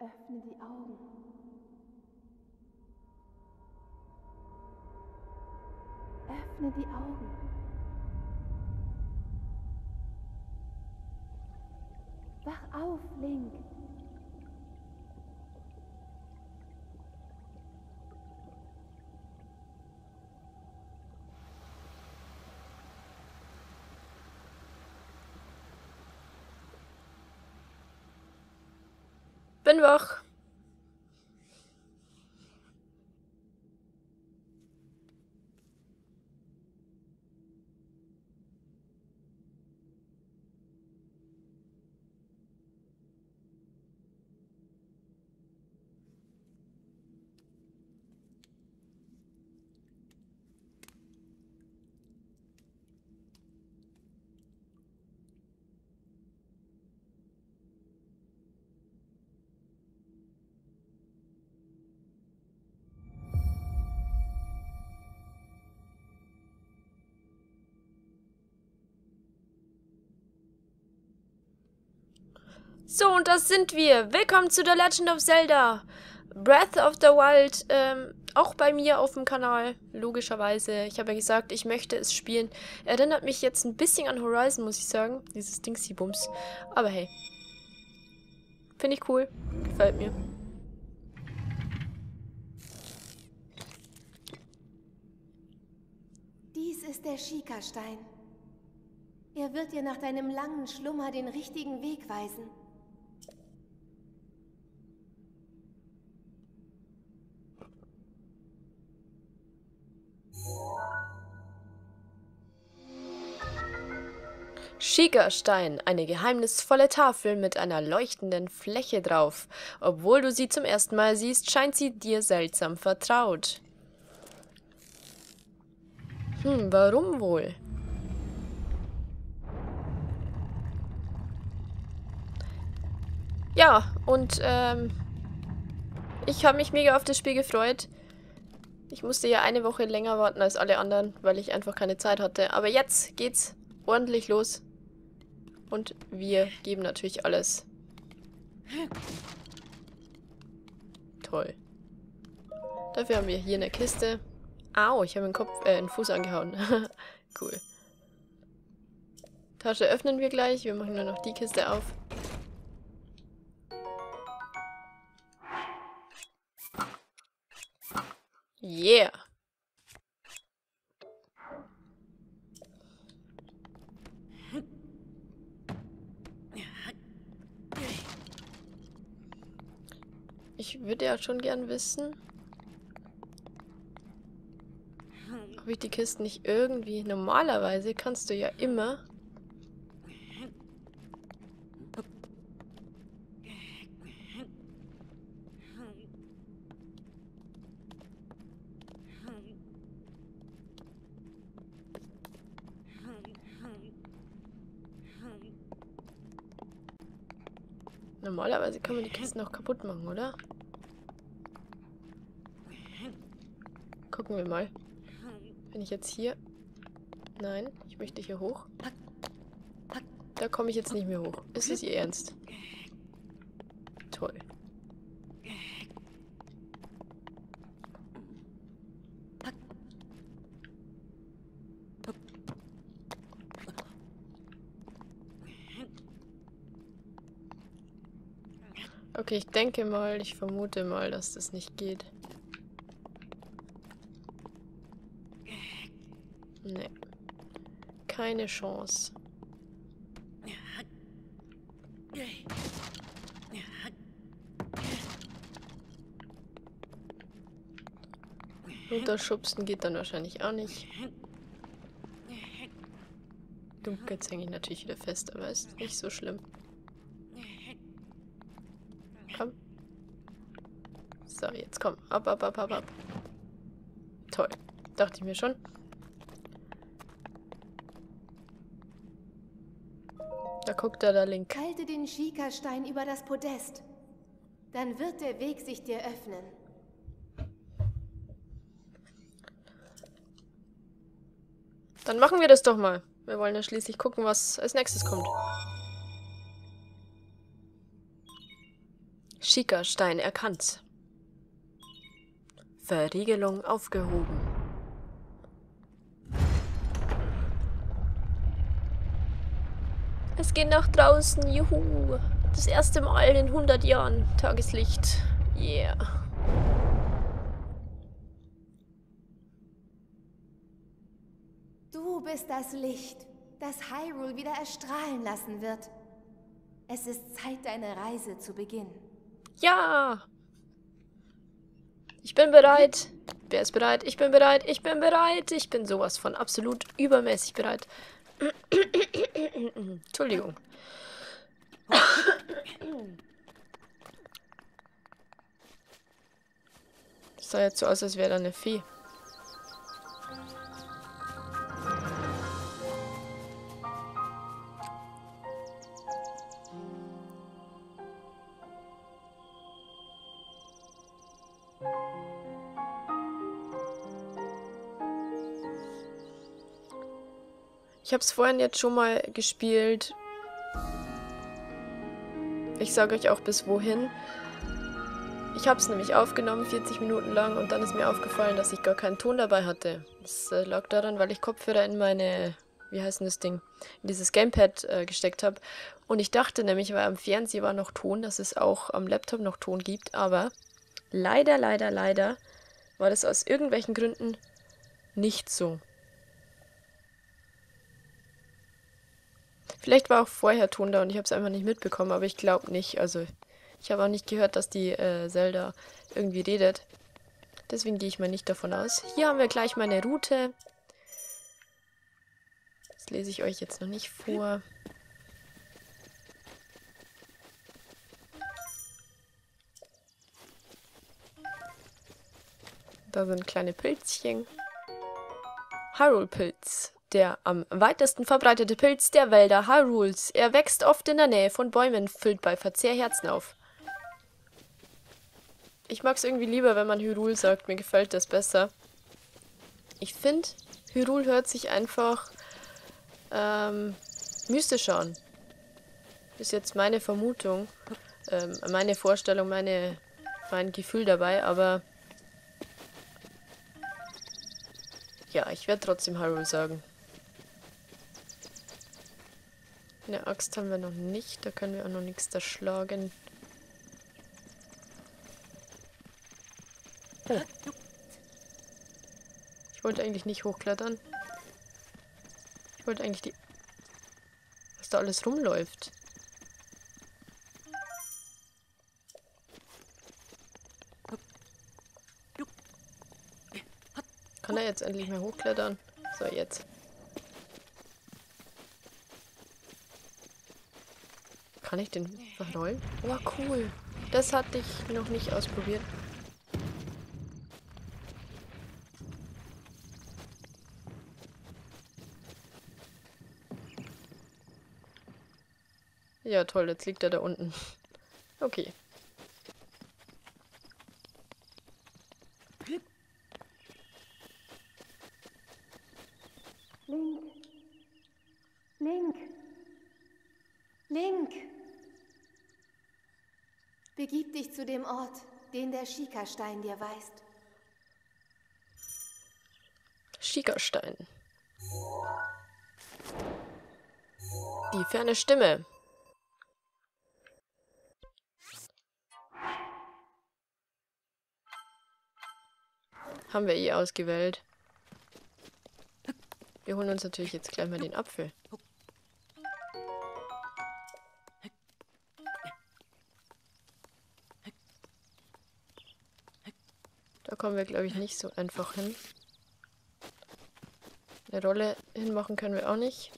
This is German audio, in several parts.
Öffne die Augen. Öffne die Augen. Wach auf, Link. Bin wach. So, und das sind wir. Willkommen zu The Legend of Zelda. Breath of the Wild, ähm, auch bei mir auf dem Kanal, logischerweise. Ich habe ja gesagt, ich möchte es spielen. Erinnert mich jetzt ein bisschen an Horizon, muss ich sagen. Dieses Dingsy-Bums. Aber hey. Finde ich cool. Gefällt mir. Dies ist der Schikastein. Er wird dir nach deinem langen Schlummer den richtigen Weg weisen. Schiegerstein, eine geheimnisvolle Tafel mit einer leuchtenden Fläche drauf. Obwohl du sie zum ersten Mal siehst, scheint sie dir seltsam vertraut. Hm, warum wohl? Ja, und ähm, ich habe mich mega auf das Spiel gefreut. Ich musste ja eine Woche länger warten als alle anderen, weil ich einfach keine Zeit hatte. Aber jetzt geht's ordentlich los. Und wir geben natürlich alles. Toll. Dafür haben wir hier eine Kiste. Au, ich habe den Kopf, äh, den Fuß angehauen. cool. Tasche öffnen wir gleich. Wir machen nur noch die Kiste auf. Yeah. Ich würde ja schon gern wissen, ob ich die Kisten nicht irgendwie... Normalerweise kannst du ja immer... Normalerweise kann man die Kisten auch kaputt machen, oder? Gucken wir mal. Wenn ich jetzt hier... Nein, ich möchte hier hoch. Da komme ich jetzt nicht mehr hoch. Ist es Ihr Ernst? Toll. Okay, ich denke mal, ich vermute mal, dass das nicht geht. Nee. Keine Chance. Runterschubsen geht dann wahrscheinlich auch nicht. Dunkel, hänge ich natürlich wieder fest, aber ist nicht so schlimm. Komm. So, jetzt komm. Ab, ab, ab, ab, ab. Toll. Dachte ich mir schon. Da guckt er da link. Halte den Schikastein über das Podest. Dann wird der Weg sich dir öffnen. Dann machen wir das doch mal. Wir wollen ja schließlich gucken, was als nächstes kommt. Schika-Stein erkannt. Verriegelung aufgehoben. Es geht nach draußen, juhu. Das erste Mal in 100 Jahren Tageslicht. Yeah. Du bist das Licht, das Hyrule wieder erstrahlen lassen wird. Es ist Zeit, deine Reise zu beginnen. Ja! Ich bin bereit. Wer ist bereit? Ich bin bereit. Ich bin bereit. Ich bin sowas von absolut übermäßig bereit. Entschuldigung. Das sah jetzt so aus, als wäre da eine Fee. Ich habe es vorhin jetzt schon mal gespielt. Ich sage euch auch bis wohin. Ich habe es nämlich aufgenommen, 40 Minuten lang, und dann ist mir aufgefallen, dass ich gar keinen Ton dabei hatte. Das äh, lag daran, weil ich Kopfhörer in meine, wie heißt denn das Ding, in dieses Gamepad äh, gesteckt habe. Und ich dachte nämlich, weil am Fernseher war noch Ton, dass es auch am Laptop noch Ton gibt, aber leider, leider, leider war das aus irgendwelchen Gründen nicht so. Vielleicht war auch vorher Ton da und ich habe es einfach nicht mitbekommen, aber ich glaube nicht. Also ich habe auch nicht gehört, dass die äh, Zelda irgendwie redet. Deswegen gehe ich mal nicht davon aus. Hier haben wir gleich meine Route. Das lese ich euch jetzt noch nicht vor. Da sind kleine Pilzchen. Hyrule-Pilz der am weitesten verbreitete Pilz der Wälder Hyrules. Er wächst oft in der Nähe von Bäumen, füllt bei Verzehr Herzen auf. Ich mag es irgendwie lieber, wenn man Hyrule sagt. Mir gefällt das besser. Ich finde, Hyrule hört sich einfach ähm, mystischer an. Ist jetzt meine Vermutung, ähm, meine Vorstellung, meine, mein Gefühl dabei, aber ja, ich werde trotzdem Hyrule sagen. Eine Axt haben wir noch nicht, da können wir auch noch nichts erschlagen. Oh. Ich wollte eigentlich nicht hochklettern. Ich wollte eigentlich die... Was da alles rumläuft. Kann er jetzt endlich mehr hochklettern? So, jetzt. Kann ich den verrollen? Oh, cool. Das hatte ich noch nicht ausprobiert. Ja, toll, jetzt liegt er da unten. Okay. Link. Link. Link. Begib dich zu dem Ort, den der Schikastein dir weist. Schikastein. Die ferne Stimme. Haben wir eh ausgewählt. Wir holen uns natürlich jetzt gleich mal den Apfel. Kommen wir, glaube ich, nicht so einfach hin. Eine Rolle hinmachen können wir auch nicht.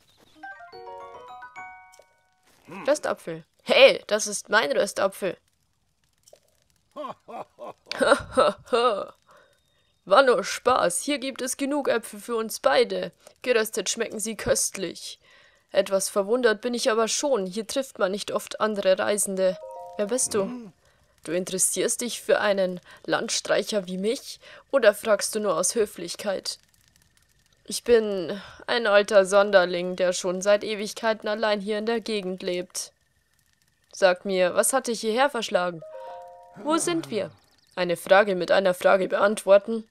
Röstapfel. Hey, das ist mein Röstapfel. War nur Spaß. Hier gibt es genug Äpfel für uns beide. Geröstet schmecken sie köstlich. Etwas verwundert bin ich aber schon. Hier trifft man nicht oft andere Reisende. Wer bist du? Du interessierst dich für einen Landstreicher wie mich oder fragst du nur aus Höflichkeit? Ich bin ein alter Sonderling, der schon seit Ewigkeiten allein hier in der Gegend lebt. Sag mir, was hat dich hierher verschlagen? Wo sind wir? Eine Frage mit einer Frage beantworten?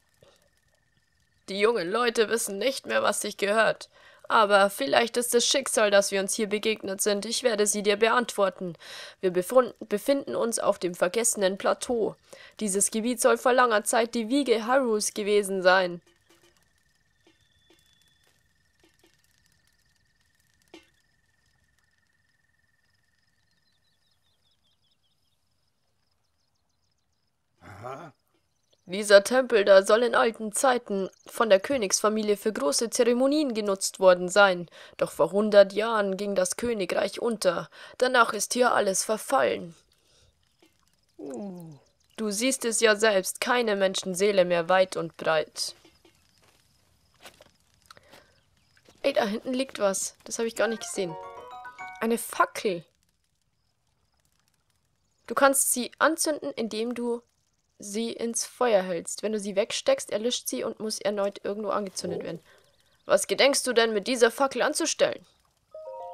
Die jungen Leute wissen nicht mehr, was sich gehört. Aber vielleicht ist es Schicksal, dass wir uns hier begegnet sind. Ich werde sie dir beantworten. Wir befinden uns auf dem vergessenen Plateau. Dieses Gebiet soll vor langer Zeit die Wiege Harus gewesen sein. Dieser Tempel da soll in alten Zeiten von der Königsfamilie für große Zeremonien genutzt worden sein. Doch vor hundert Jahren ging das Königreich unter. Danach ist hier alles verfallen. Du siehst es ja selbst, keine Menschenseele mehr weit und breit. Ey, da hinten liegt was. Das habe ich gar nicht gesehen. Eine Fackel. Du kannst sie anzünden, indem du sie ins Feuer hältst. Wenn du sie wegsteckst, erlischt sie und muss erneut irgendwo angezündet werden. Was gedenkst du denn mit dieser Fackel anzustellen?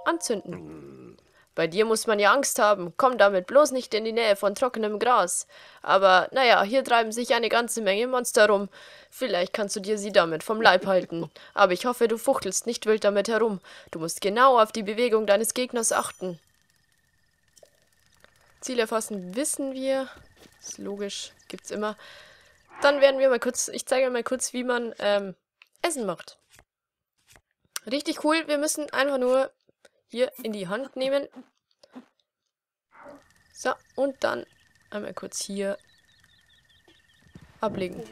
Anzünden. Bei dir muss man ja Angst haben. Komm damit bloß nicht in die Nähe von trockenem Gras. Aber, naja, hier treiben sich eine ganze Menge Monster rum. Vielleicht kannst du dir sie damit vom Leib halten. Aber ich hoffe, du fuchtelst nicht wild damit herum. Du musst genau auf die Bewegung deines Gegners achten. Ziel erfassen wissen wir. Ist logisch. Gibt's immer. Dann werden wir mal kurz, ich zeige mal kurz, wie man ähm, Essen macht. Richtig cool. Wir müssen einfach nur hier in die Hand nehmen. So, und dann einmal kurz hier ablegen.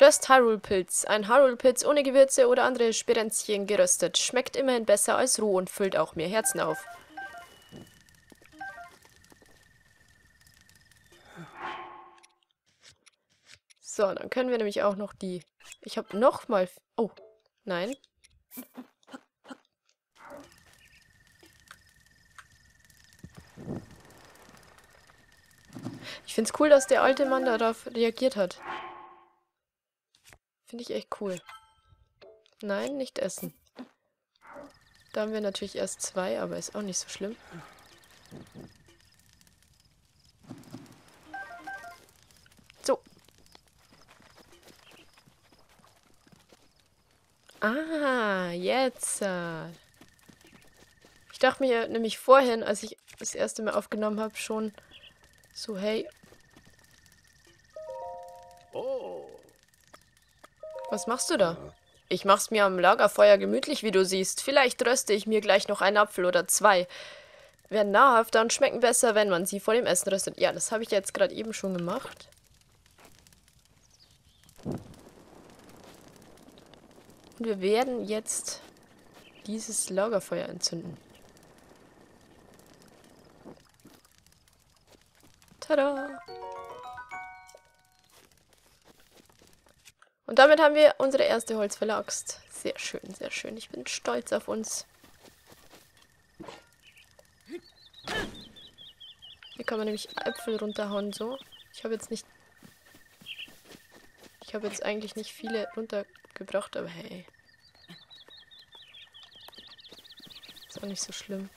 Röst Hyrule-Pilz. Ein Hyrule-Pilz ohne Gewürze oder andere Spirenzchen geröstet. Schmeckt immerhin besser als roh und füllt auch mehr Herzen auf. So, dann können wir nämlich auch noch die... Ich habe noch mal... Oh, nein. Ich finde es cool, dass der alte Mann darauf reagiert hat. Finde ich echt cool. Nein, nicht essen. Da haben wir natürlich erst zwei, aber ist auch nicht so schlimm. Ah, jetzt. Ich dachte mir nämlich vorhin, als ich das erste Mal aufgenommen habe, schon so, hey. Was machst du da? Ich mach's mir am Lagerfeuer gemütlich, wie du siehst. Vielleicht röste ich mir gleich noch einen Apfel oder zwei. Werden nahrhafter und schmecken besser, wenn man sie vor dem Essen röstet. Ja, das habe ich jetzt gerade eben schon gemacht. Und wir werden jetzt dieses Lagerfeuer entzünden. Tada! Und damit haben wir unsere erste Holzfäller-Axt. Sehr schön, sehr schön. Ich bin stolz auf uns. Hier kann man nämlich Äpfel runterhauen, so. Ich habe jetzt nicht... Ich habe jetzt eigentlich nicht viele runtergebracht, aber hey. Ist auch nicht so schlimm.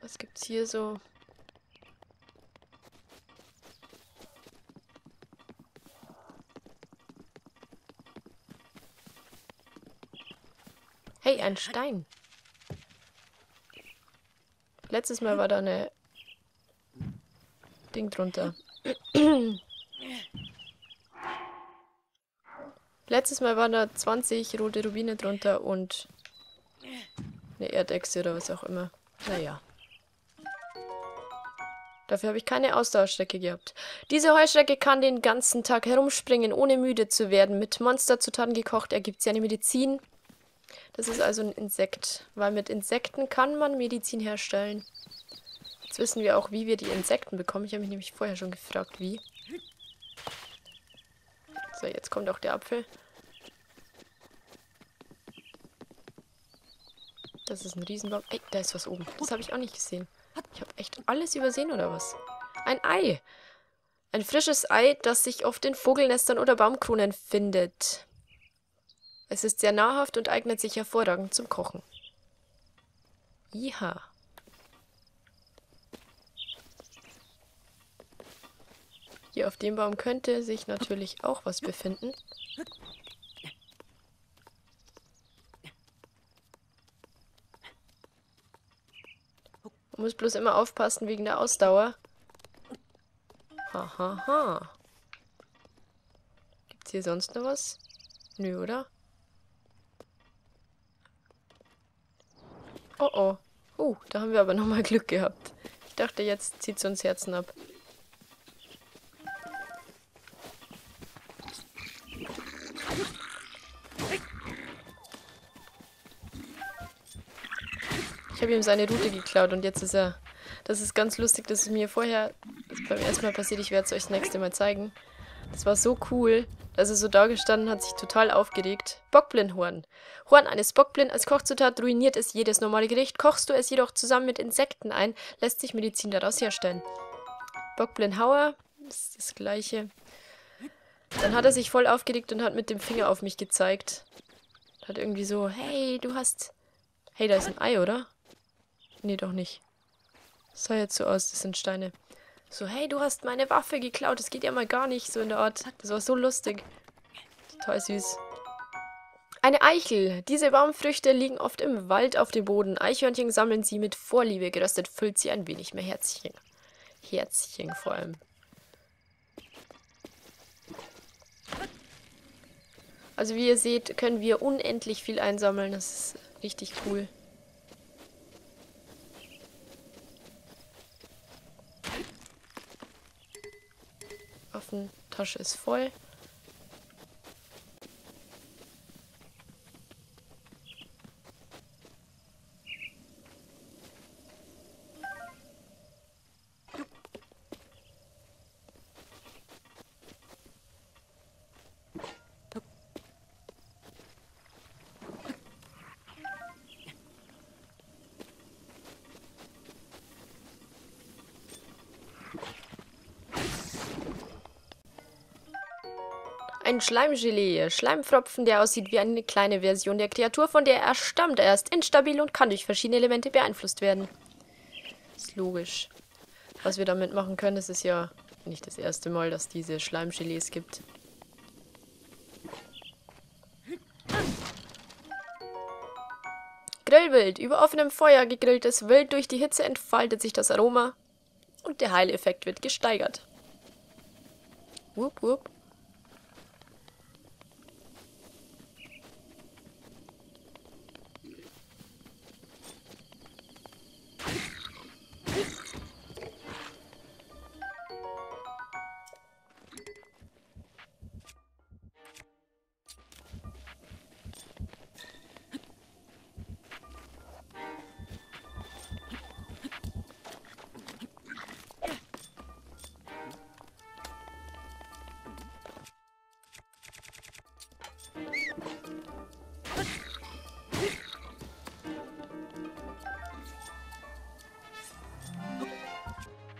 Was gibt's hier so? Hey, ein Stein. Letztes Mal war da eine Ding drunter. Letztes Mal waren da 20 rote Rubine drunter und eine Erdechse oder was auch immer. Naja. Dafür habe ich keine Ausdauerstrecke gehabt. Diese Heuschrecke kann den ganzen Tag herumspringen, ohne müde zu werden. Mit Monsterzutaten gekocht ergibt sie eine Medizin. Das ist also ein Insekt, weil mit Insekten kann man Medizin herstellen. Jetzt wissen wir auch, wie wir die Insekten bekommen. Ich habe mich nämlich vorher schon gefragt, wie. So, jetzt kommt auch der Apfel. Das ist ein Riesenbaum. Ey, da ist was oben. Das habe ich auch nicht gesehen. Ich habe echt alles übersehen, oder was? Ein Ei. Ein frisches Ei, das sich oft in Vogelnestern oder Baumkronen findet. Es ist sehr nahrhaft und eignet sich hervorragend zum Kochen. Iha. Hier auf dem Baum könnte sich natürlich auch was befinden. Man muss bloß immer aufpassen wegen der Ausdauer. Hahaha. Ha, ha. Gibt's hier sonst noch was? Nö, oder? Oh oh. Oh, da haben wir aber nochmal Glück gehabt. Ich dachte, jetzt zieht es uns Herzen ab. Ich habe ihm seine Route geklaut und jetzt ist er... Das ist ganz lustig, das ist mir vorher beim ersten Mal passiert. Ich werde es euch das nächste Mal zeigen. Das war so cool. Also so dagestanden, hat sich total aufgeregt. Bockblindhorn. Horn eines Bockblind als Kochzutat ruiniert es jedes normale Gericht. Kochst du es jedoch zusammen mit Insekten ein, lässt sich Medizin daraus herstellen. Bockblindhauer ist das gleiche. Dann hat er sich voll aufgeregt und hat mit dem Finger auf mich gezeigt. Hat irgendwie so, hey, du hast... Hey, da ist ein Ei, oder? Nee, doch nicht. Das sah jetzt so aus, das sind Steine. So, hey, du hast meine Waffe geklaut. Das geht ja mal gar nicht, so in der Art. Das war so lustig. Total süß. Eine Eichel. Diese Baumfrüchte liegen oft im Wald auf dem Boden. Eichhörnchen sammeln sie mit Vorliebe. Geröstet füllt sie ein wenig mehr Herzchen. Herzchen vor allem. Also wie ihr seht, können wir unendlich viel einsammeln. Das ist richtig cool. Waffentasche ist voll. Ein Schleimgelee. Schleimfropfen, der aussieht wie eine kleine Version der Kreatur, von der er stammt. Er ist instabil und kann durch verschiedene Elemente beeinflusst werden. Ist logisch. Was wir damit machen können, das ist ja nicht das erste Mal, dass diese Schleimgelees gibt. Grillwild. Über offenem Feuer gegrilltes Wild. Durch die Hitze entfaltet sich das Aroma und der Heileffekt wird gesteigert. Wupp, wupp.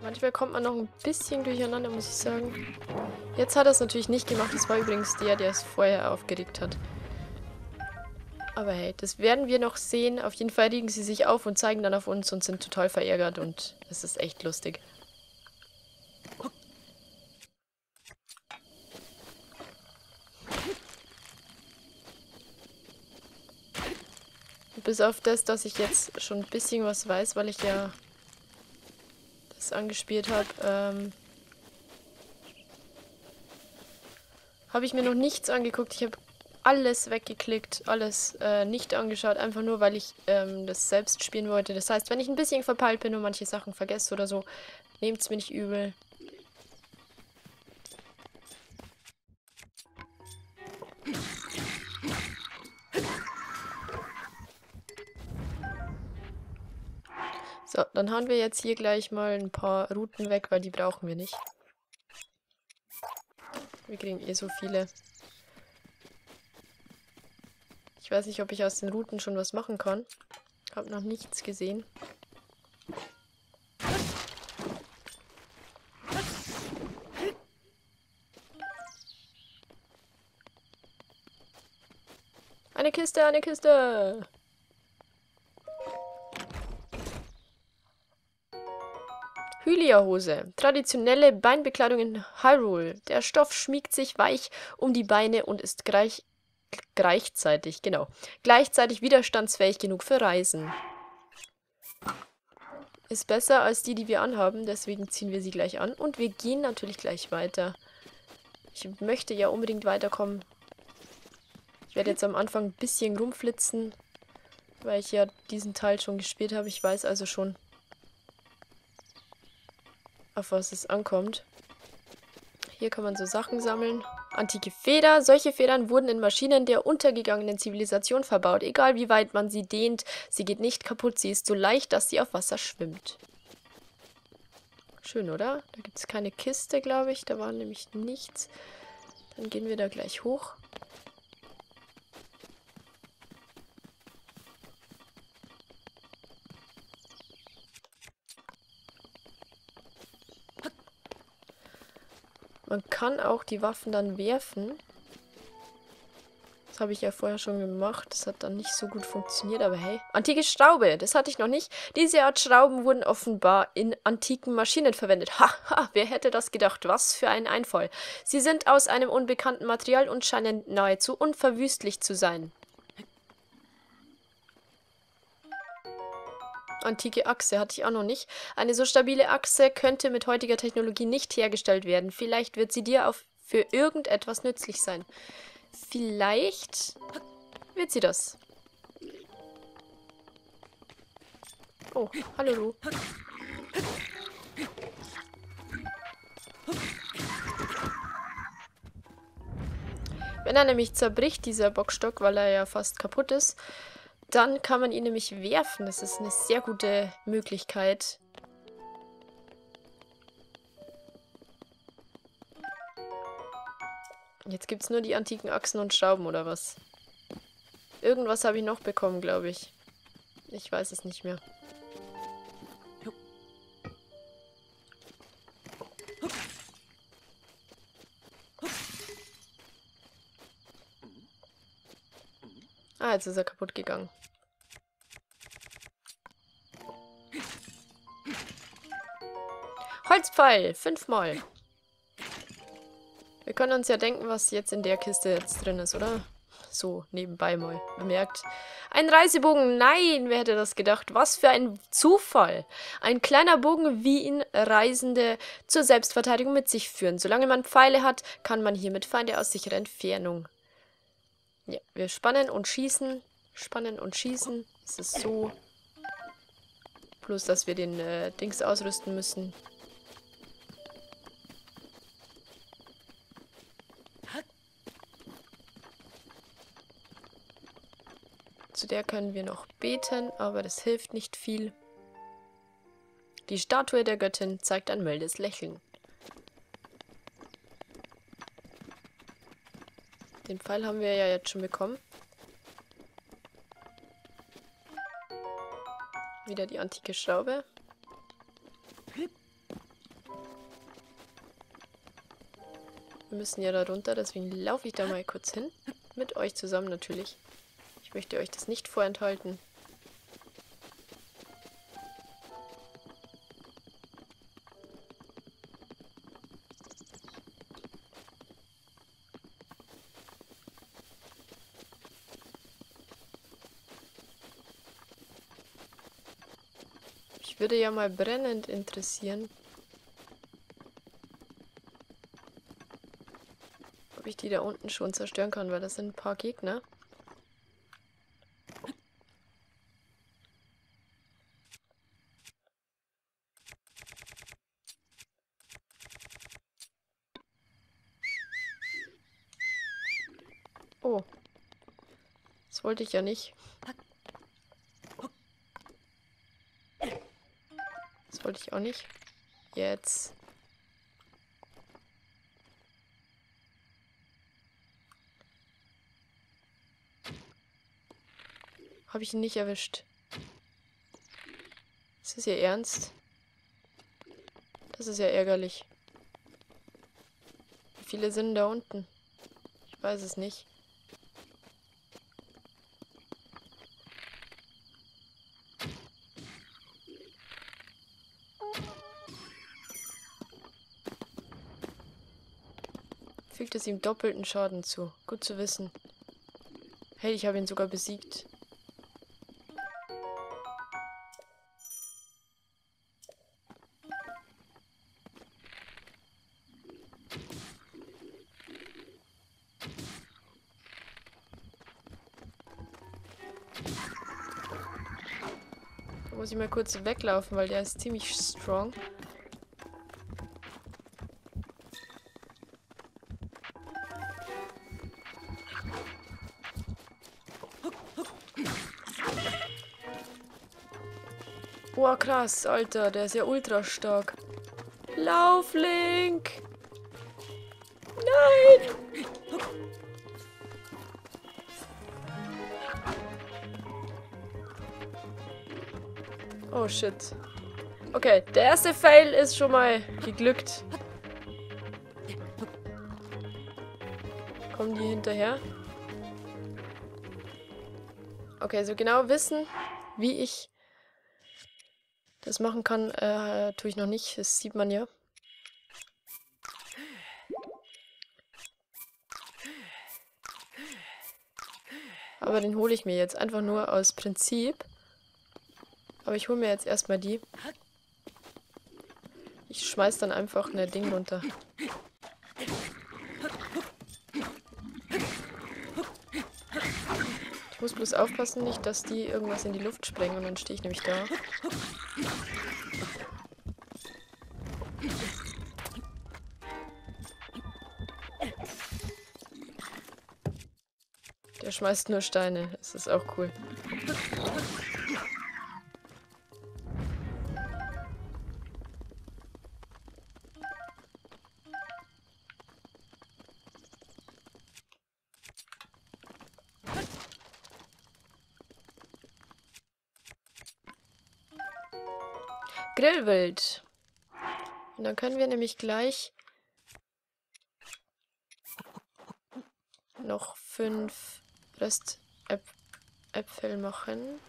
Manchmal kommt man noch ein bisschen durcheinander, muss ich sagen. Jetzt hat er es natürlich nicht gemacht. Das war übrigens der, der es vorher aufgeregt hat. Aber hey, das werden wir noch sehen. Auf jeden Fall regen sie sich auf und zeigen dann auf uns und sind total verärgert. Und es ist echt lustig. Bis auf das, dass ich jetzt schon ein bisschen was weiß, weil ich ja angespielt habe, ähm, habe ich mir noch nichts angeguckt. Ich habe alles weggeklickt, alles äh, nicht angeschaut, einfach nur, weil ich ähm, das selbst spielen wollte. Das heißt, wenn ich ein bisschen verpeilt bin und manche Sachen vergesse oder so, nehmt es mir nicht übel. So, dann haben wir jetzt hier gleich mal ein paar Routen weg, weil die brauchen wir nicht. Wir kriegen eh so viele. Ich weiß nicht, ob ich aus den Routen schon was machen kann. Hab noch nichts gesehen. Eine Kiste, eine Kiste! Hylia-Hose. Traditionelle Beinbekleidung in Hyrule. Der Stoff schmiegt sich weich um die Beine und ist gleich, gleichzeitig, genau, gleichzeitig widerstandsfähig genug für Reisen. Ist besser als die, die wir anhaben, deswegen ziehen wir sie gleich an. Und wir gehen natürlich gleich weiter. Ich möchte ja unbedingt weiterkommen. Ich werde jetzt am Anfang ein bisschen rumflitzen, weil ich ja diesen Teil schon gespielt habe. Ich weiß also schon, auf was es ankommt. Hier kann man so Sachen sammeln. Antike Feder. Solche Federn wurden in Maschinen der untergegangenen Zivilisation verbaut. Egal wie weit man sie dehnt, sie geht nicht kaputt. Sie ist so leicht, dass sie auf Wasser schwimmt. Schön, oder? Da gibt es keine Kiste, glaube ich. Da war nämlich nichts. Dann gehen wir da gleich hoch. Kann auch die Waffen dann werfen. Das habe ich ja vorher schon gemacht. Das hat dann nicht so gut funktioniert, aber hey. Antike Schraube, das hatte ich noch nicht. Diese Art Schrauben wurden offenbar in antiken Maschinen verwendet. Haha, ha, wer hätte das gedacht? Was für ein Einfall. Sie sind aus einem unbekannten Material und scheinen nahezu unverwüstlich zu sein. Antike Achse hatte ich auch noch nicht. Eine so stabile Achse könnte mit heutiger Technologie nicht hergestellt werden. Vielleicht wird sie dir auf für irgendetwas nützlich sein. Vielleicht wird sie das. Oh, hallo du. Wenn er nämlich zerbricht, dieser Bockstock, weil er ja fast kaputt ist, dann kann man ihn nämlich werfen. Das ist eine sehr gute Möglichkeit. Jetzt gibt es nur die antiken Achsen und Schrauben, oder was? Irgendwas habe ich noch bekommen, glaube ich. Ich weiß es nicht mehr. Ah, jetzt ist er kaputt gegangen. Holzpfeil, fünfmal. Wir können uns ja denken, was jetzt in der Kiste jetzt drin ist, oder? So, nebenbei mal bemerkt. Ein Reisebogen, nein, wer hätte das gedacht? Was für ein Zufall. Ein kleiner Bogen, wie ihn Reisende zur Selbstverteidigung mit sich führen. Solange man Pfeile hat, kann man hiermit Feinde aus sicherer Entfernung ja, wir spannen und schießen. Spannen und schießen. Es ist so. Plus, dass wir den äh, Dings ausrüsten müssen. Zu der können wir noch beten, aber das hilft nicht viel. Die Statue der Göttin zeigt ein mildes Lächeln. Den Pfeil haben wir ja jetzt schon bekommen. Wieder die antike Schraube. Wir müssen ja da runter, deswegen laufe ich da mal kurz hin. Mit euch zusammen natürlich. Ich möchte euch das nicht vorenthalten. Würde ja mal brennend interessieren. Ob ich die da unten schon zerstören kann, weil das sind ein paar Gegner. Oh. Das wollte ich ja nicht. Wollte ich auch nicht. Jetzt. Habe ich ihn nicht erwischt. Ist das ihr Ernst? Das ist ja ärgerlich. Wie viele sind da unten? Ich weiß es nicht. Fügt es ihm doppelten Schaden zu. Gut zu wissen. Hey, ich habe ihn sogar besiegt. Da muss ich mal kurz weglaufen, weil der ist ziemlich strong. Boah, krass, Alter. Der ist ja ultra stark. Lauf, Link! Nein! Oh, shit. Okay, der erste Fail ist schon mal geglückt. Kommen die hinterher? Okay, so genau wissen, wie ich das machen kann, äh, tue ich noch nicht. Das sieht man ja. Aber den hole ich mir jetzt einfach nur aus Prinzip. Aber ich hole mir jetzt erstmal die. Ich schmeiß dann einfach eine Ding runter. Muss bloß aufpassen, nicht, dass die irgendwas in die Luft sprengen und dann stehe ich nämlich da. Der schmeißt nur Steine. Das ist auch cool. Grillwild. Und dann können wir nämlich gleich noch fünf Restäpfel machen.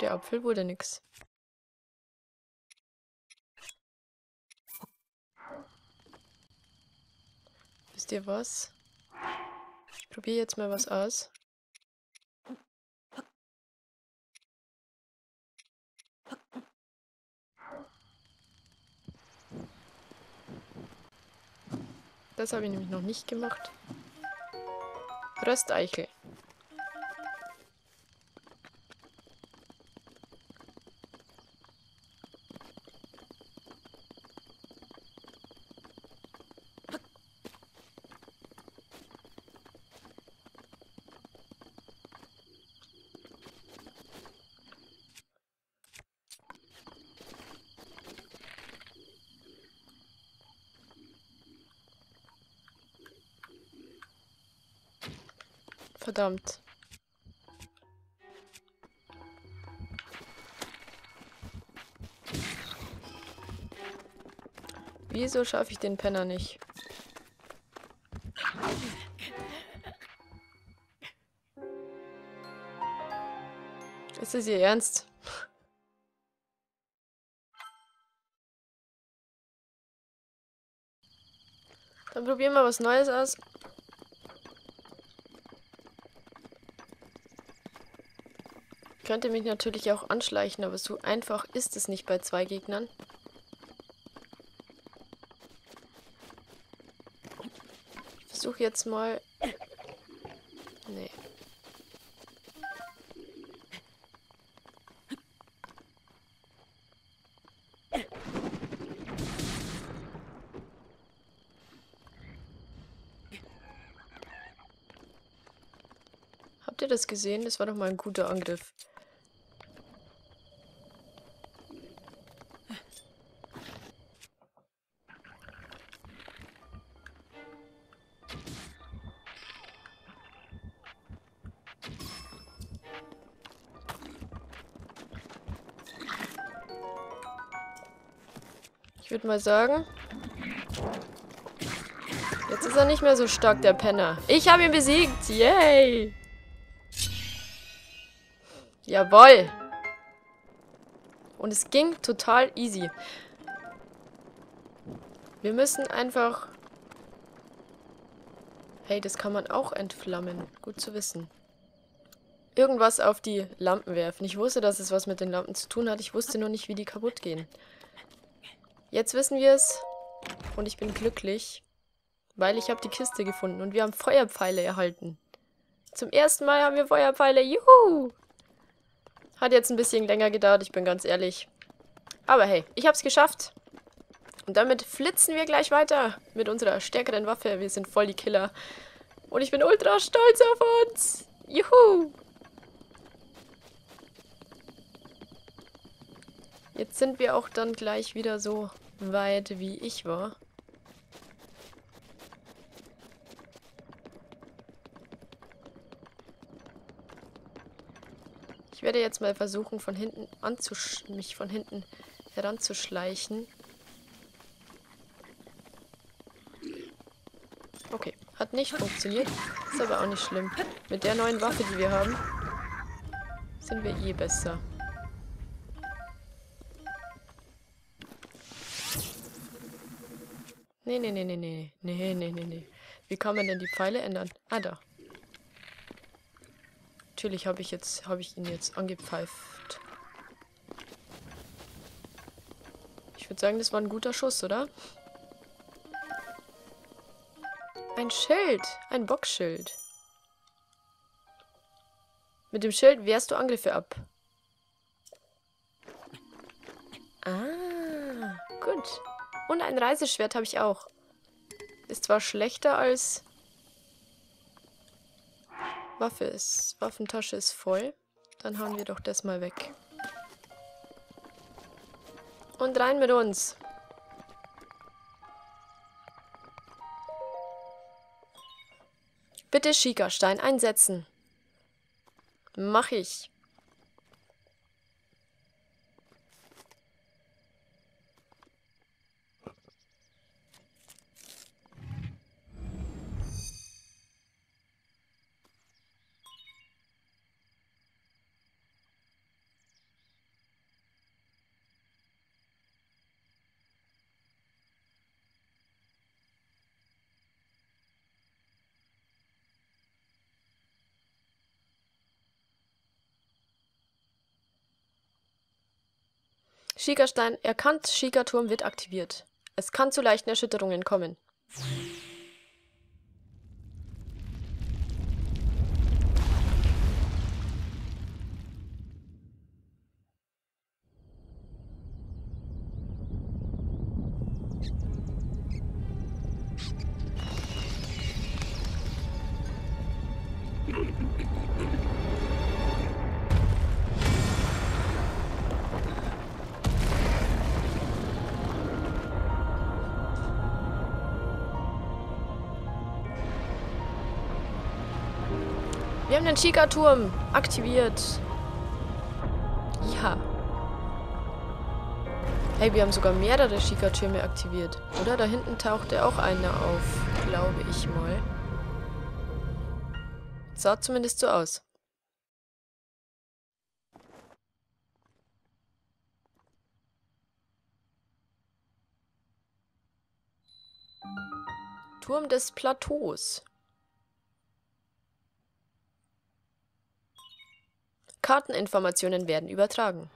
Der Apfel wurde nix. Wisst ihr was? Ich probiere jetzt mal was aus. Das habe ich nämlich noch nicht gemacht. Rösteichel. Verdammt. Wieso schaffe ich den Penner nicht? Ist es ihr Ernst? Dann probieren wir was Neues aus. Könnte mich natürlich auch anschleichen, aber so einfach ist es nicht bei zwei Gegnern. Ich versuche jetzt mal... Nee. Habt ihr das gesehen? Das war doch mal ein guter Angriff. Würde mal sagen. Jetzt ist er nicht mehr so stark, der Penner. Ich habe ihn besiegt. Yay! Jawoll. Und es ging total easy. Wir müssen einfach... Hey, das kann man auch entflammen. Gut zu wissen. Irgendwas auf die Lampen werfen. Ich wusste, dass es was mit den Lampen zu tun hat. Ich wusste nur nicht, wie die kaputt gehen. Jetzt wissen wir es. Und ich bin glücklich. Weil ich habe die Kiste gefunden. Und wir haben Feuerpfeile erhalten. Zum ersten Mal haben wir Feuerpfeile. Juhu! Hat jetzt ein bisschen länger gedauert, ich bin ganz ehrlich. Aber hey, ich habe es geschafft. Und damit flitzen wir gleich weiter mit unserer stärkeren Waffe. Wir sind voll die Killer. Und ich bin ultra stolz auf uns. Juhu! Jetzt sind wir auch dann gleich wieder so weit, wie ich war. Ich werde jetzt mal versuchen, von hinten anzusch mich von hinten heranzuschleichen. Okay, hat nicht funktioniert. Ist aber auch nicht schlimm. Mit der neuen Waffe, die wir haben, sind wir eh besser. Nee, nee, nee, nee, nee. Nee, nee, nee. Wie kann man denn die Pfeile ändern? Ah, da. Natürlich habe ich jetzt, habe ich ihn jetzt angepfeift. Ich würde sagen, das war ein guter Schuss, oder? Ein Schild. Ein Boxschild. Mit dem Schild wehrst du Angriffe ab. Ah, gut. Und ein Reiseschwert habe ich auch. Ist zwar schlechter als Waffe ist, Waffentasche ist voll. Dann hauen wir doch das mal weg. Und rein mit uns. Bitte Schikastein einsetzen. Mach ich. Schikastein erkannt, Schikaturm wird aktiviert. Es kann zu leichten Erschütterungen kommen. Den Chica-Turm aktiviert. Ja. Hey, wir haben sogar mehrere Chica-Türme aktiviert. Oder? Da hinten tauchte auch einer auf, glaube ich mal. Sah zumindest so aus. Turm des Plateaus. Karteninformationen werden übertragen.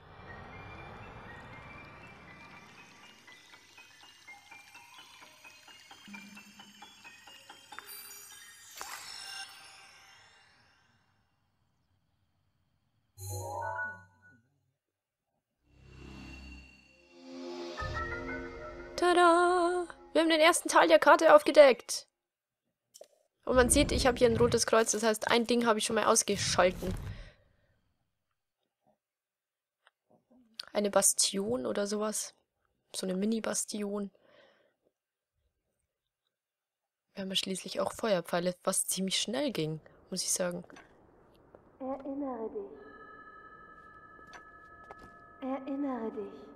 Tada! Wir haben den ersten Teil der Karte aufgedeckt. Und man sieht, ich habe hier ein rotes Kreuz, das heißt, ein Ding habe ich schon mal ausgeschalten. Eine Bastion oder sowas. So eine Mini-Bastion. Wir haben ja schließlich auch Feuerpfeile, was ziemlich schnell ging, muss ich sagen. Erinnere dich. Erinnere dich.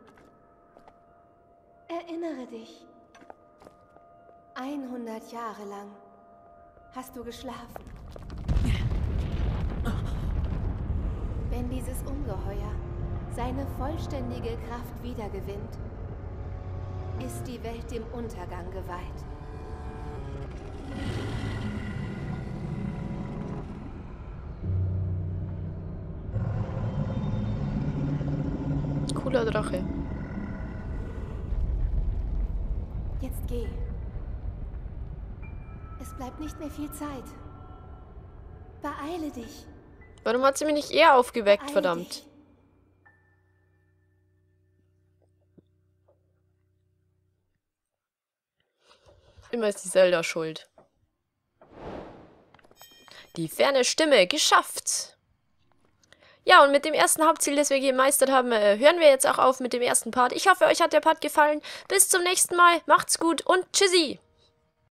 Erinnere dich. 100 Jahre lang hast du geschlafen. Wenn dieses Ungeheuer seine vollständige Kraft wiedergewinnt, ist die Welt dem Untergang geweiht. Cooler Drache. Jetzt geh. Es bleibt nicht mehr viel Zeit. Beeile dich. Warum hat sie mich nicht eher aufgeweckt, Beeile verdammt? dich. Immer ist die Zelda schuld. Die ferne Stimme, geschafft! Ja, und mit dem ersten Hauptziel, das wir gemeistert haben, äh, hören wir jetzt auch auf mit dem ersten Part. Ich hoffe, euch hat der Part gefallen. Bis zum nächsten Mal, macht's gut und tschüssi!